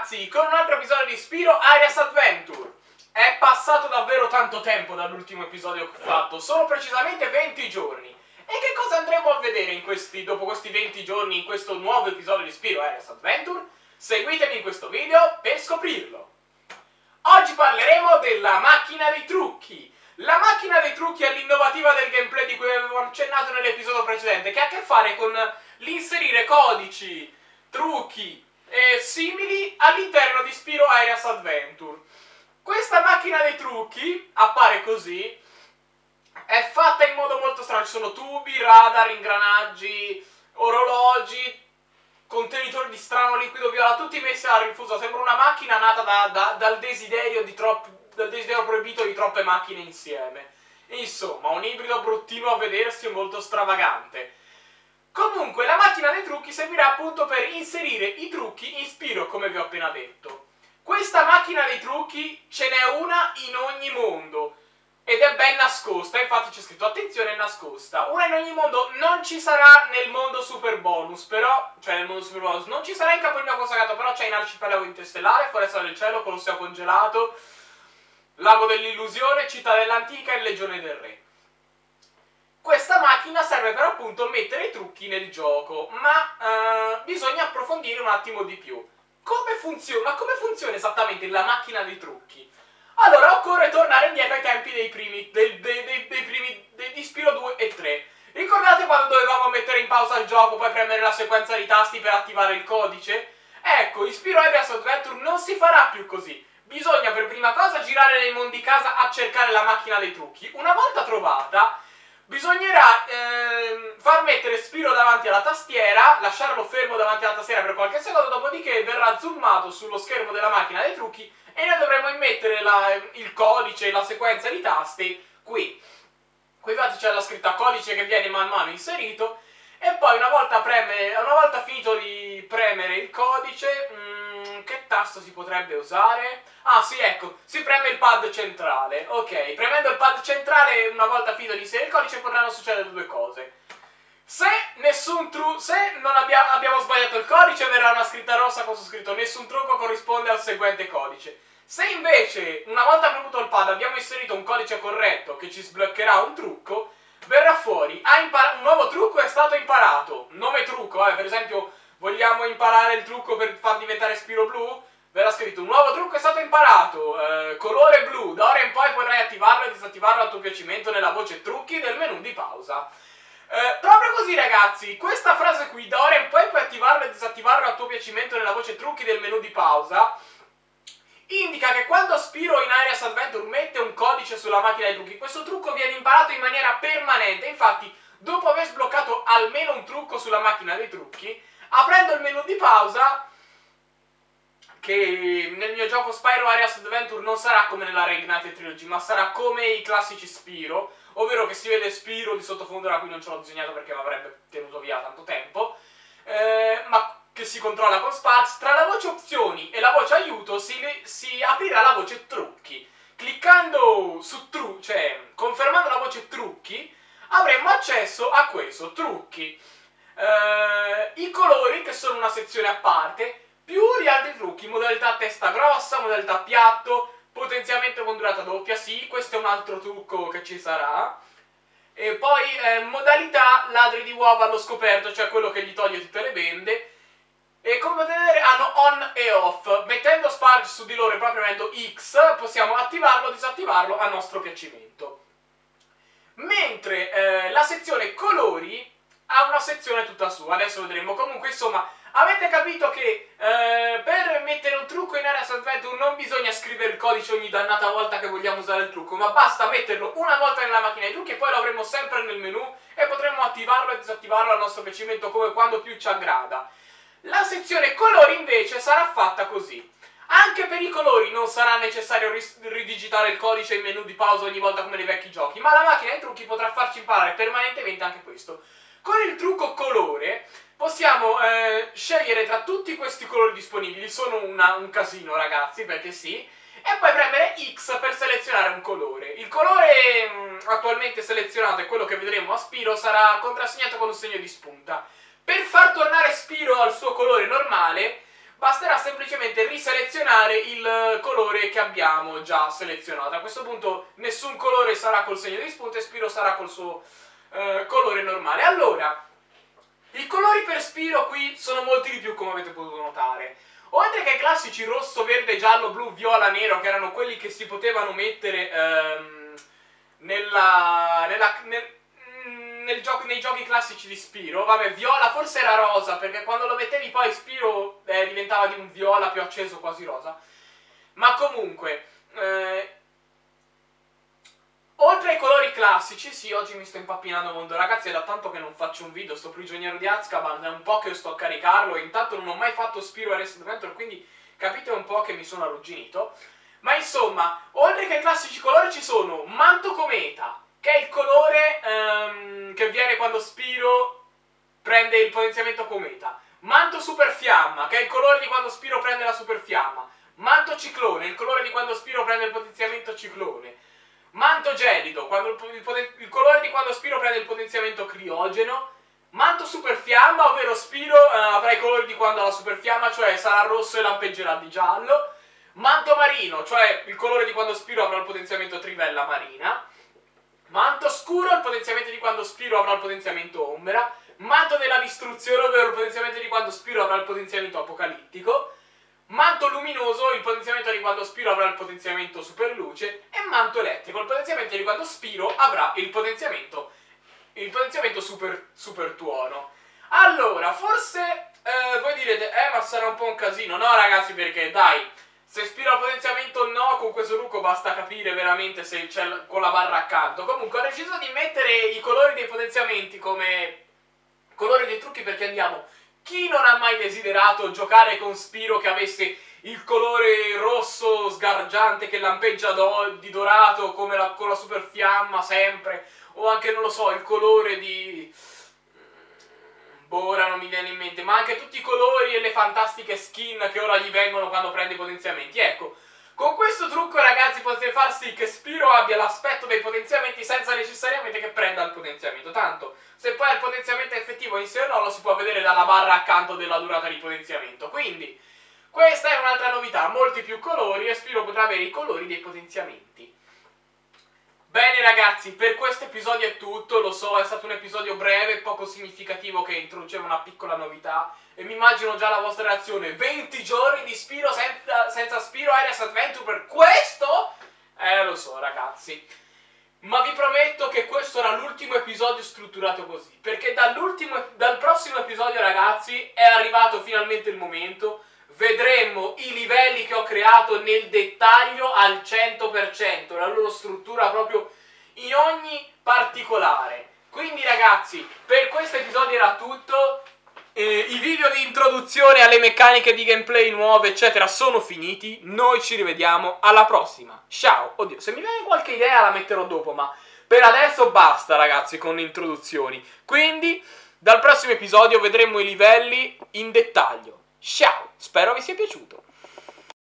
ragazzi, con un altro episodio di Spiro Arias Adventure. È passato davvero tanto tempo dall'ultimo episodio che ho fatto, sono precisamente 20 giorni. E che cosa andremo a vedere questi, dopo questi 20 giorni in questo nuovo episodio di Spiro Arias Adventure? Seguitemi in questo video per scoprirlo. Oggi parleremo della macchina dei trucchi. La macchina dei trucchi è l'innovativa del gameplay di cui avevo accennato nell'episodio precedente, che ha a che fare con l'inserire codici, trucchi, eh, simili all'interno di Spiro Areas Adventure. Questa macchina dei trucchi appare così, è fatta in modo molto strano, ci sono tubi, radar, ingranaggi, orologi, contenitori di strano liquido viola, tutti messi a rinfuso, sembra una macchina nata da, da, dal, desiderio troppi, dal desiderio proibito di troppe macchine insieme. Insomma, un ibrido bruttino a vedersi e molto stravagante. Comunque, la macchina dei trucchi servirà appunto per inserire i trucchi in Spiro, come vi ho appena detto. Questa macchina dei trucchi ce n'è una in ogni mondo ed è ben nascosta, infatti c'è scritto attenzione è nascosta. Una in ogni mondo non ci sarà nel mondo super bonus, però, cioè nel mondo super bonus, non ci sarà in Capolineo Sagato, però c'è in Arcipelago Interstellare, Foresta del Cielo, Colosseo Congelato, Lago dell'Illusione, Città dell'Antica e Legione del Re. Questa macchina serve per appunto mettere i trucchi nel gioco, ma eh, bisogna approfondire un attimo di più. Come funziona? Come funziona esattamente la macchina dei trucchi? Allora occorre tornare indietro ai tempi dei primi, dei, dei, dei, dei primi di Spiro 2 e 3. Ricordate quando dovevamo mettere in pausa il gioco, poi premere la sequenza di tasti per attivare il codice? Ecco, in Spiro Areas Adventure non si farà più così. Bisogna per prima cosa girare nei mondi casa a cercare la macchina dei trucchi. Una volta trovata, bisognerà eh, far mettere Spiro davanti alla tastiera, lasciarlo fermo davanti alla tastiera per qualche secondo, dopodiché verrà zoomato sullo schermo della macchina dei trucchi e noi dovremo immettere la, il codice, la sequenza di tasti qui. Qui infatti c'è la scritta codice che viene man mano inserito e poi una volta, preme, una volta finito di premere il codice, mh, che tasto si potrebbe usare? Ah sì, ecco, si preme il pad centrale. Ok, premendo il pad centrale, una volta finito di inserire il codice, potranno succedere due cose. Se nessun true, se non abbia, abbiamo sbagliato il codice, verrà una scritta rossa con su scritto nessun trucco corrisponde al seguente codice. Se invece, una volta premuto il pad, abbiamo inserito un codice corretto che ci sbloccherà un trucco, verrà fuori, un nuovo trucco è stato imparato. Nome trucco, eh, per esempio, vogliamo imparare il trucco per far diventare Spiro blu? Verrà scritto un nuovo trucco è stato imparato, eh, colore blu, da ora in poi potrai attivarlo e disattivarlo a tuo piacimento nella voce trucchi del menu di pausa. Eh, proprio così ragazzi, questa frase qui, da ora in poi puoi attivarlo e disattivarlo a tuo piacimento nella voce trucchi del menu di pausa, indica che quando Spiro in Arias Adventure mette un codice sulla macchina dei trucchi, questo trucco viene imparato in maniera permanente. Infatti, dopo aver sbloccato almeno un trucco sulla macchina dei trucchi, aprendo il menu di pausa, che nel mio gioco Spyro Arias Adventure non sarà come nella Reignite Trilogy, ma sarà come i classici Spiro, ovvero che si vede Spiro di sottofondo, da cui non ce l'ho disegnato perché mi avrebbe tenuto via tanto tempo, eh, ma che si controlla con Sparks, tra la voce opzioni e la voce aiuto si, si aprirà la voce trucchi. Cliccando su trucchi, cioè confermando la voce trucchi, avremo accesso a questo, trucchi. Eh, I colori, che sono una sezione a parte, più gli altri trucchi, modalità testa grossa, modalità piatto, potenziamento con durata doppia, sì, questo è un altro trucco che ci sarà. E poi eh, modalità ladri di uova allo scoperto, cioè quello che gli toglie tutte le bende e come potete vedere hanno on e off. Mettendo Spark su di loro e proprio premendo X possiamo attivarlo o disattivarlo a nostro piacimento. Mentre eh, la sezione colori ha una sezione tutta sua, adesso vedremo. Comunque insomma avete capito che eh, per mettere un trucco in Area Adventure non bisogna scrivere il codice ogni dannata volta che vogliamo usare il trucco, ma basta metterlo una volta nella macchina di trucchi e poi lo avremo sempre nel menu e potremo attivarlo e disattivarlo a nostro piacimento come quando più ci aggrada. La sezione colori invece sarà fatta così. Anche per i colori non sarà necessario ridigitare il codice in menu di pausa ogni volta come nei vecchi giochi, ma la macchina dei trucchi potrà farci imparare permanentemente anche questo. Con il trucco colore possiamo eh, scegliere tra tutti questi colori disponibili, sono una, un casino ragazzi, perché sì, e poi premere X per selezionare un colore. Il colore mh, mm, attualmente selezionato e quello che vedremo a Spiro sarà contrassegnato con un segno di spunta. Per far tornare Spiro al suo colore normale, basterà semplicemente riselezionare il colore che abbiamo già selezionato. A questo punto nessun colore sarà col segno di spunto e Spiro sarà col suo eh, colore normale. Allora, i colori per Spiro qui sono molti di più come avete potuto notare. Oltre che i classici rosso, verde, giallo, blu, viola, nero, che erano quelli che si potevano mettere ehm, nella, nella, nel, nel gioco, nei giochi classici di Spiro, vabbè, viola forse era rosa, perché quando lo mettevi poi Spiro eh, diventava di un viola più acceso, quasi rosa. Ma comunque, eh, oltre ai colori classici, sì, oggi mi sto impappinando molto, ragazzi, è da tanto che non faccio un video, sto prigioniero di Azkaban, è un po' che sto a caricarlo, intanto non ho mai fatto Spiro Arrested Adventure, quindi capite un po' che mi sono arrugginito. Ma insomma, oltre che ai classici colori ci sono Manto Cometa, che è il colore um, che viene quando Spiro prende il potenziamento cometa. Manto super fiamma, che è il colore di quando Spiro prende la super fiamma. Manto ciclone, il colore di quando Spiro prende il potenziamento ciclone. Manto gelido, il, il, il, colore di quando Spiro prende il potenziamento criogeno. Manto super fiamma, ovvero Spiro uh, avrà i colori di quando ha la super fiamma, cioè sarà rosso e lampeggerà di giallo. Manto marino, cioè il colore di quando Spiro avrà il potenziamento trivella marina. Manto scuro, il potenziamento di quando Spiro avrà il potenziamento ombra. Manto della distruzione, ovvero il potenziamento di quando Spiro avrà il potenziamento apocalittico. Manto luminoso, il potenziamento di quando Spiro avrà il potenziamento super luce. E manto elettrico, il potenziamento di quando Spiro avrà il potenziamento, il potenziamento super, super tuono. Allora, forse eh, voi direte, eh ma sarà un po' un casino. No ragazzi, perché dai se spiro al potenziamento no, con questo trucco basta capire veramente se c'è con la barra accanto. Comunque ho deciso di mettere i colori dei potenziamenti come colori dei trucchi perché andiamo. Chi non ha mai desiderato giocare con Spiro che avesse il colore rosso sgargiante che lampeggia do di dorato come la, con la super fiamma sempre? O anche, non lo so, il colore di Boh, ora non mi viene in mente, ma anche tutti i colori e le fantastiche skin che ora gli vengono quando prende i potenziamenti. Ecco, con questo trucco ragazzi potete far sì che Spiro abbia l'aspetto dei potenziamenti senza necessariamente che prenda il potenziamento. Tanto, se poi il potenziamento effettivo in sé o no, lo si può vedere dalla barra accanto della durata di potenziamento. Quindi, questa è un'altra novità, molti più colori e Spiro potrà avere i colori dei potenziamenti. Bene ragazzi, per questo episodio è tutto, lo so, è stato un episodio breve, poco significativo che introduceva una piccola novità e mi immagino già la vostra reazione, 20 giorni di Spiro senza, senza Spiro Ares Adventure per questo? Eh, lo so ragazzi, ma vi prometto che questo era l'ultimo episodio strutturato così, perché dal prossimo episodio ragazzi è arrivato finalmente il momento vedremo i livelli che ho creato nel dettaglio al 100%, la loro struttura proprio in ogni particolare. Quindi ragazzi, per questo episodio era tutto. Eh, I video di introduzione alle meccaniche di gameplay nuove, eccetera, sono finiti. Noi ci rivediamo alla prossima. Ciao. Oddio, se mi viene qualche idea la metterò dopo, ma per adesso basta, ragazzi, con le introduzioni. Quindi, dal prossimo episodio vedremo i livelli in dettaglio. Ciao, spero vi sia piaciuto.